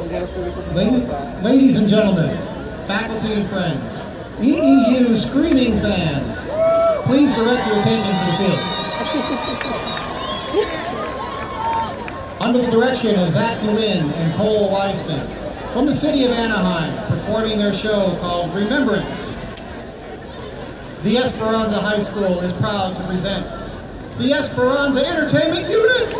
Ladies, ladies and gentlemen, faculty and friends, EEU screaming fans, please direct your attention to the field. Under the direction of Zach Lewin and Cole Weisman, from the city of Anaheim, performing their show called Remembrance. The Esperanza High School is proud to present the Esperanza Entertainment Unit.